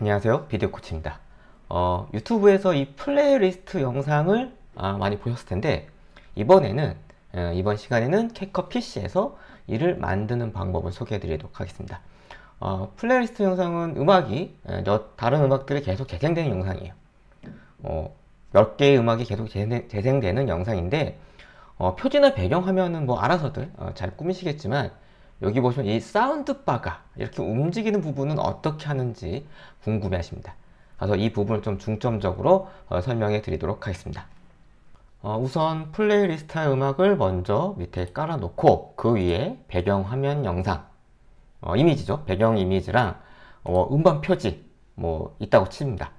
안녕하세요. 비디오 코치입니다. 어, 유튜브에서 이 플레이리스트 영상을 아, 많이 보셨을 텐데 이번에는 어, 이번 시간에는 캡컷 PC에서 이를 만드는 방법을 소개해 드리도록 하겠습니다. 어, 플레이리스트 영상은 음악이 에, 다른 음악들이 계속 재생되는 영상이에요. 어, 몇 개의 음악이 계속 재생, 되는 영상인데 어, 표지나 배경 화면은 뭐 알아서들 어, 잘 꾸미시겠지만 여기 보시면 이 sound bar가 이렇게 움직이는 부분은 어떻게 하는지 궁금해 하십니다. 그래서 이 부분을 좀 중점적으로 어, 설명해 드리도록 하겠습니다. 어, 우선 플레이리스트 음악을 먼저 밑에 깔아 놓고 그 위에 배경 화면 영상 어, 이미지죠. 배경 이미지랑 어, 음반 표지 뭐 있다고 칩니다.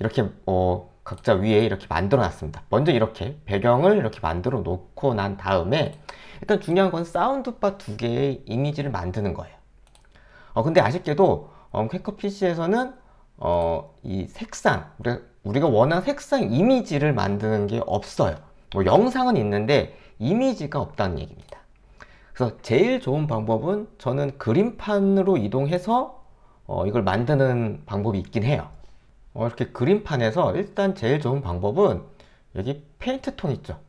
이렇게 어, 각자 위에 이렇게 만들어 놨습니다. 먼저 이렇게 배경을 이렇게 만들어 놓고 난 다음에 일단 중요한 건 사운드바 두 개의 이미지를 만드는 거예요. 어, 근데 아쉽게도 어, 퀘커 PC에서는 어, 이 색상, 우리가, 원하는 색상 이미지를 만드는 게 없어요. 뭐 영상은 있는데 이미지가 없다는 얘기입니다. 그래서 제일 좋은 방법은 저는 그림판으로 이동해서 어, 이걸 만드는 방법이 있긴 해요. 어, 이렇게 그림판에서 일단 제일 좋은 방법은 여기 페인트 톤 있죠.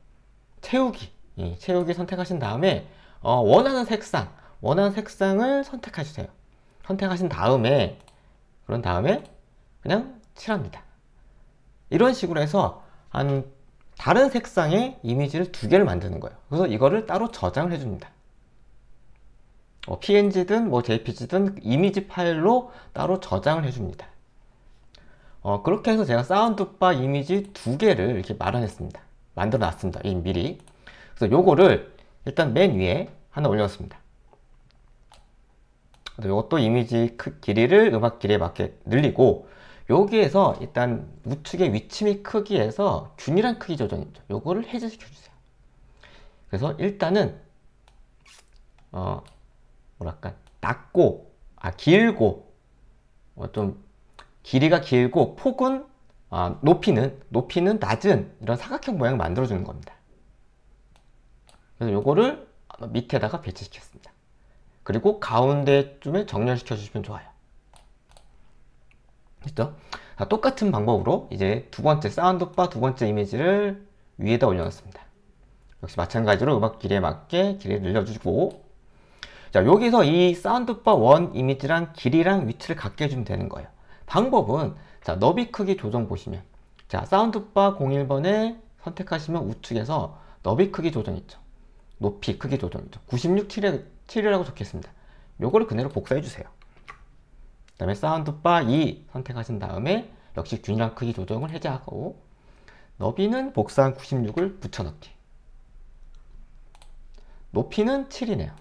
채우기. 채우기 선택하신 다음에 어, 원하는 색상, 원하는 색상을 선택하주세요. 선택하신 다음에 그런 다음에 그냥 칠합니다. 이런 식으로 해서 한 다른 색상의 이미지를 두 개를 만드는 거예요. 그래서 이거를 따로 저장을 해줍니다. 어, PNG든 뭐 JPG든 이미지 파일로 따로 저장을 해줍니다. 어, 그렇게 해서 제가 사운드바 이미지 두 개를 이렇게 마련했습니다. 만들어 놨습니다. 미리. 그래서 요거를 일단 맨 위에 하나 올렸습니다. 이것도 이미지 크, 길이를 음악 길이에 맞게 늘리고 여기에서 일단 우측의 위치 및 크기에서 균일한 크기 조정이죠. 요거를 해제시켜 주세요. 그래서 일단은 어 뭐랄까 낮고 아 길고 어, 좀 길이가 길고 폭은 아, 높이는 높이는 낮은 이런 사각형 모양을 만들어 주는 겁니다. 그래서 요거를 밑에다가 배치시켰습니다. 그리고 가운데쯤에 정렬시켜 주시면 좋아요. 됐죠? 자, 똑같은 방법으로 이제 두 번째 사운드바 두 번째 이미지를 위에다 올려놨습니다. 역시 마찬가지로 음악 길이에 맞게 길이를 늘려주고 자 여기서 이 사운드바 원 이미지랑 길이랑 위치를 갖게 해주면 되는 거예요. 방법은 자 너비 크기 조정 보시면 자 사운드바 01번에 선택하시면 우측에서 너비 크기 조정 있죠. 높이 크기 조정이죠. 96, 7이, 7이라고 적혀있습니다. 요거를 그대로 복사해 주세요. 그 다음에 사운드바 2 선택하신 다음에 역시 균일한 크기 조정을 해제하고 너비는 복사한 96을 붙여넣기 높이는 7이네요.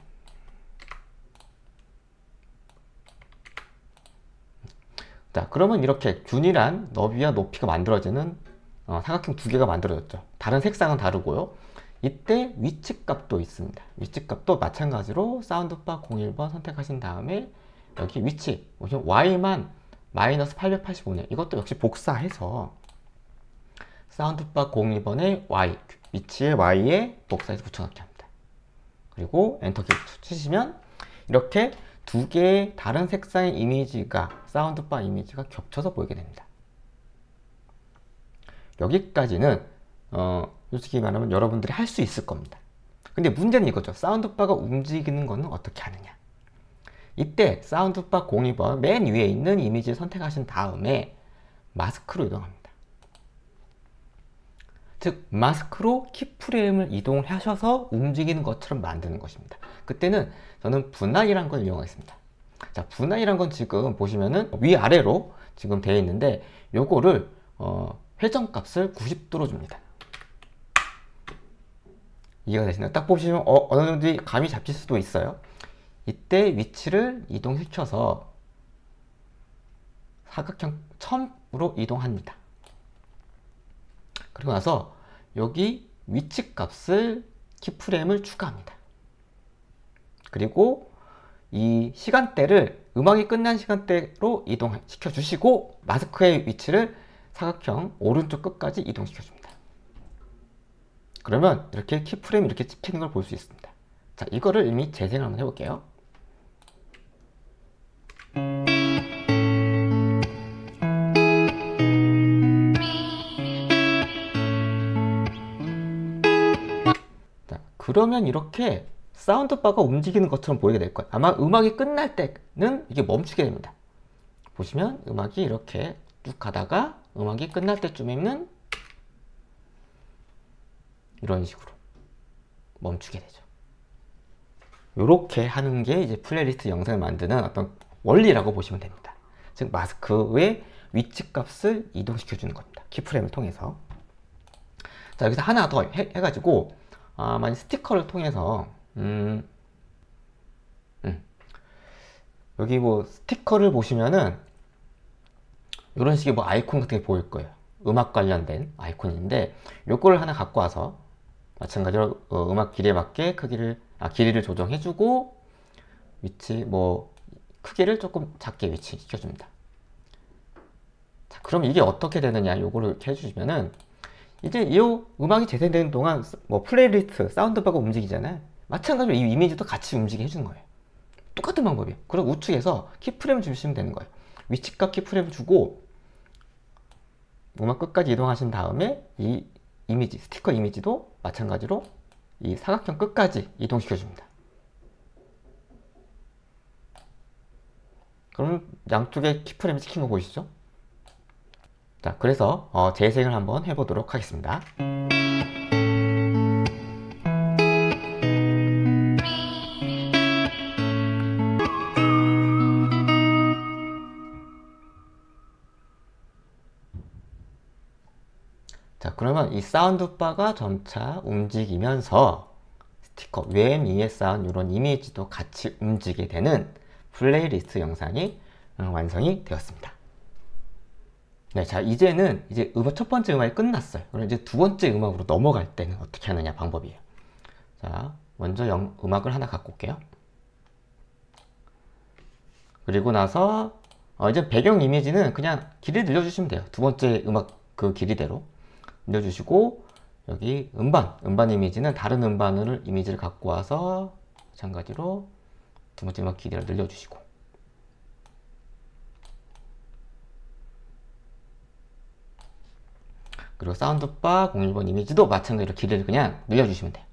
자 그러면 이렇게 균일한 너비와 높이가 만들어지는 어, 사각형 두 개가 만들어졌죠. 다른 색상은 다르고요. 이때 위치값도 있습니다. 위치값도 마찬가지로 사운드바 01번 선택하신 다음에 여기 위치 y만 마이너스 885네 이것도 역시 복사해서 사운드바 02번에 y 위치에 y에 복사해서 붙여넣기 합니다. 그리고 엔터키 치시면 이렇게 두 개의 다른 색상의 이미지가 사운드바 이미지가 겹쳐서 보이게 됩니다. 여기까지는 어, 솔직히 말하면 여러분들이 할 수 있을 겁니다. 근데 문제는 이거죠. 사운드바가 움직이는 거는 어떻게 하느냐. 이때 사운드바 02번 맨 위에 있는 이미지를 선택하신 다음에 마스크로 이동합니다. 즉 마스크로 키프레임을 이동을 하셔서 움직이는 것처럼 만드는 것입니다. 그때는 저는 분할이란 걸 이용하겠습니다. 자 분할이란 건 지금 보시면은 위아래로 지금 되어 있는데 요거를 어, 회전값을 90도로 줍니다. 이해가 되시나요? 딱 보시면 어, 어느 정도 감이 잡힐 수도 있어요. 이때 위치를 이동시켜서 사각형 첨으로 이동합니다. 그리고 나서 여기 위치 값을 키프레임을 추가합니다. 그리고 이 시간대를 음악이 끝난 시간대로 이동시켜 주시고 마스크의 위치를 사각형 오른쪽 끝까지 이동시켜 줍니다. 그러면 이렇게 키프레임 이렇게 찍히는 걸 볼 수 있습니다. 자, 이거를 이미 재생을 한번 해볼게요. 그러면 이렇게 사운드바가 움직이는 것처럼 보이게 될 거예요. 아마 음악이 끝날 때는 이게 멈추게 됩니다. 보시면 음악이 이렇게 쭉 가다가 음악이 끝날 때쯤에는 이런 식으로 멈추게 되죠. 이렇게 하는 게 이제 플레이리스트 영상을 만드는 어떤 원리라고 보시면 됩니다. 즉 마스크의 위치 값을 이동시켜 주는 겁니다. keyframe을 통해서. 자 여기서 하나 더 해, 가지고 아, 만약 스티커를 통해서 음, 음, 여기 뭐 스티커를 보시면은 이런 식의 뭐 아이콘 같은 게 보일 거예요. 음악 관련된 아이콘인데 요거를 하나 갖고 와서 마찬가지로 어, 음악 길이에 맞게 크기를 아, 길이를 조정해주고 위치 뭐 크기를 조금 작게 위치시켜 줍니다. 자, 그럼 이게 어떻게 되느냐 요거를 이렇게 해주시면은 이제 이 음악이 재생되는 동안 뭐 playlist sound bar가 움직이잖아요. 마찬가지로 이 이미지도 같이 움직이게 해주는 거예요. 똑같은 방법이에요. 그럼 우측에서 keyframe 주시면 되는 거예요. 위치값 키프레임 주고 음악 끝까지 이동하신 다음에 이 이미지, 스티커 이미지도 마찬가지로 이 사각형 끝까지 이동시켜 줍니다. 그럼 양쪽에 키프레임 찍힌 거 보이시죠? 자, 그래서 어, 재생을 한번 해보도록 하겠습니다. 그러면 이 sound bar가 점차 움직이면서 스티커 웹 위에 쌓은 이런 이미지도 같이 움직이게 되는 플레이리스트 영상이 어, 완성이 되었습니다. 네, 자 이제는 이제 음악 첫 번째 음악이 끝났어요. 그럼 이제 두 번째 음악으로 넘어갈 때는 어떻게 하느냐 방법이에요. 자 먼저 영, 음악을 하나 갖고 올게요. 그리고 나서 어, 이제 배경 이미지는 그냥 길이 늘려주시면 돼요. 두 번째 음악 그 길이대로. 늘려주시고 여기 음반, 음반 이미지는 다른 음반을 이미지를 갖고 와서 마찬가지로 두 번째 음악 길이를 늘려주시고 그리고 사운드바 01번 이미지도 마찬가지로 길이를 그냥 늘려주시면 돼요.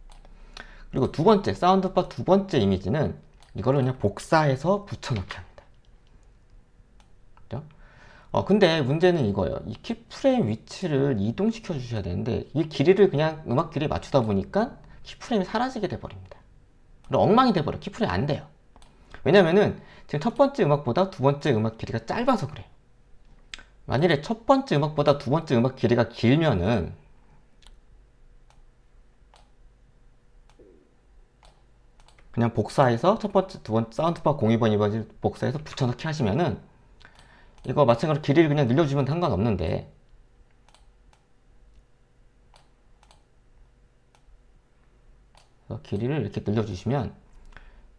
그리고 두 번째, 사운드바 두 번째 이미지는 이거를 그냥 복사해서 붙여넣기 합니다. 어, 근데 문제는 이거예요. 이 keyframe 위치를 이동시켜 주셔야 되는데 이 길이를 그냥 음악 길이 맞추다 보니까 keyframe이 사라지게 돼 버립니다. 엉망이 돼 버려. keyframe 안 돼요. 왜냐면은 지금 첫 번째 음악보다 두 번째 음악 길이가 짧아서 그래요. 만일에 첫 번째 음악보다 두 번째 음악 길이가 길면은 그냥 복사해서 첫 번째, 두 번째 sound bar 02번, 2번 복사해서 붙여넣기 하시면은 이거 마찬가지로 길이를 그냥 늘려주면 상관없는데 길이를 이렇게 늘려주시면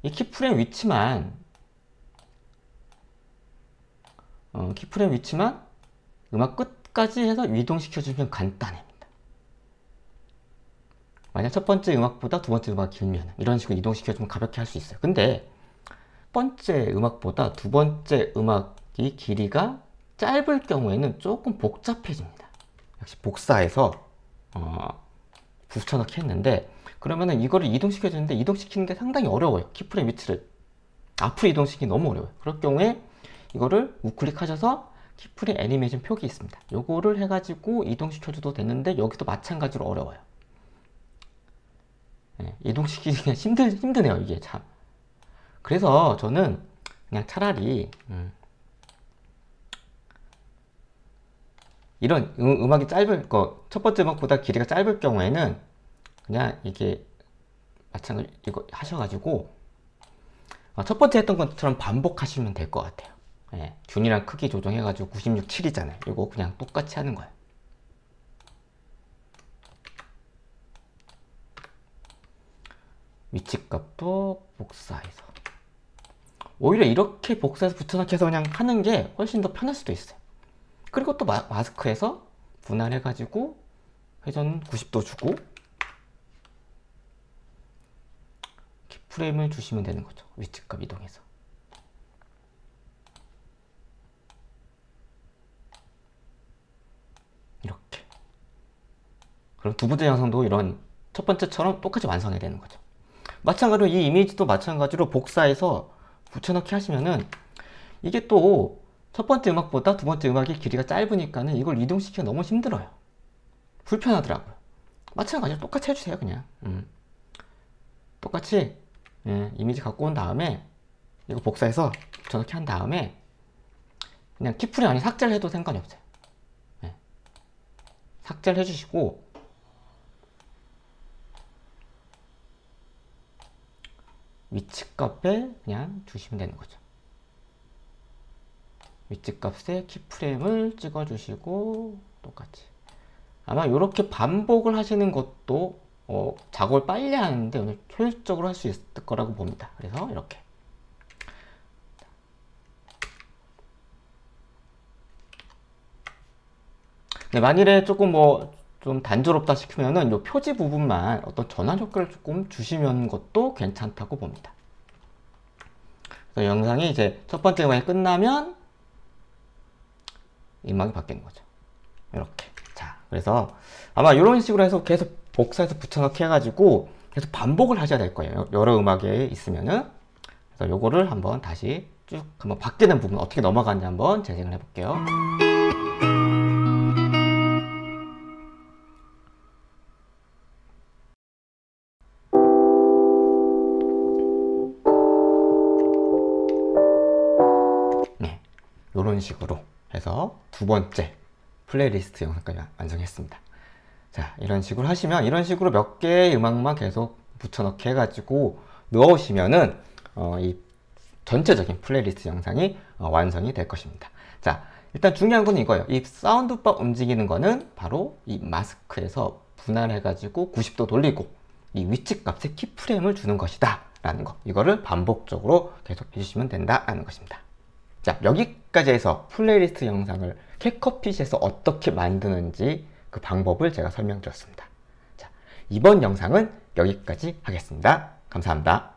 이 키프레임 위치만 어, 키프레임 위치만 음악 끝까지 해서 이동시켜 주면 간단합니다. 만약 첫 번째 음악보다 두 번째 음악이 길면 이런 식으로 이동시켜 주면 가볍게 할 수 있어요. 근데 번째 음악보다 두 번째 음악 이 길이가 짧을 경우에는 조금 복잡해집니다. 역시 복사해서 어, 붙여넣기 했는데 그러면은 이거를 이동시켜 주는데 이동시키는 게 상당히 어려워요. 키프레임 위치를 앞으로 이동시키기 너무 어려워요. 그럴 경우에 이거를 우클릭하셔서 키프레임 애니메이션 표기 있습니다. 요거를 해가지고 이동시켜 줘도 되는데 여기도 마찬가지로 어려워요. 네, 이동시키기가 힘들, 힘드네요 이게 참. 그래서 저는 그냥 차라리 음, 이런 음, 악이 짧을 거, 첫 번째 음악보다 길이가 짧을 경우에는 그냥 이게 마찬가지 이거 하셔가지고 어, 첫 번째 했던 것처럼 반복하시면 될 것 같아요. 예, 균이랑 크기 조정해가지고 96, 7이잖아요. 이거 그냥 똑같이 하는 거예요. 위치값도 복사해서 오히려 이렇게 복사해서 붙여넣기 해서 그냥 하는 게 훨씬 더 편할 수도 있어요. 그리고 또 마, 스크에서 분할해가지고 회전 90도 주고 프레임을 주시면 되는 거죠. 위치값 이동해서. 이렇게. 그럼 두 번째 영상도 이런 첫 번째처럼 똑같이 완성이 되는 거죠. 마찬가지로 이 이미지도 마찬가지로 복사해서 붙여넣기 하시면은 이게 또 첫 번째 음악보다 두 번째 음악의 길이가 짧으니까는 이걸 이동시키기가 너무 힘들어요. 불편하더라고요. 마찬가지로 똑같이 해주세요, 그냥. 음. 똑같이 예, 이미지 갖고 온 다음에 이거 복사해서 저렇게 한 다음에 그냥 키프레임 아니 삭제를 해도 상관이 없어요. 예. 삭제를 해주시고 위치 값에 그냥 주시면 되는 거죠. 위치 값에 키프레임을 찍어주시고 똑같이 아마 이렇게 반복을 하시는 것도 어, 작업을 빨리 하는데 오늘 효율적으로 할 수 있을 거라고 봅니다. 그래서 이렇게 네, 만일에 조금 뭐 좀 단조롭다 싶으면은 이 표지 부분만 어떤 전환 효과를 조금 주시면 것도 괜찮다고 봅니다. 영상이 이제 첫 번째 음악이 끝나면 음악이 바뀌는 거죠. 이렇게. 자, 그래서 아마 이런 식으로 해서 계속 복사해서 붙여넣기 해가지고 계속 반복을 하셔야 될 거예요. 여러 음악에 있으면은. 그래서 요거를 한번 다시 쭉 한번 바뀌는 부분 어떻게 넘어가는지 한번 재생을 해볼게요. 네, 이런 식으로 해서 두 번째 플레이리스트 영상까지 완성했습니다. 자, 이런 식으로 하시면 이런 식으로 몇 개의 음악만 계속 붙여넣기 해가지고 넣으시면은 어, 이 전체적인 플레이리스트 영상이 어, 완성이 될 것입니다. 자, 일단 중요한 건 이거예요. 이 sound bar 움직이는 거는 바로 이 마스크에서 분할해가지고 90도 돌리고 이 위치 값에 keyframe을 주는 것이다. 라는 거. 이거를 반복적으로 계속 해주시면 된다라는 것입니다. 자, 여기 까지 해서 플레이리스트 영상을 캡컷에서 어떻게 만드는지 그 방법을 제가 설명드렸습니다. 자, 이번 영상은 여기까지 하겠습니다. 감사합니다.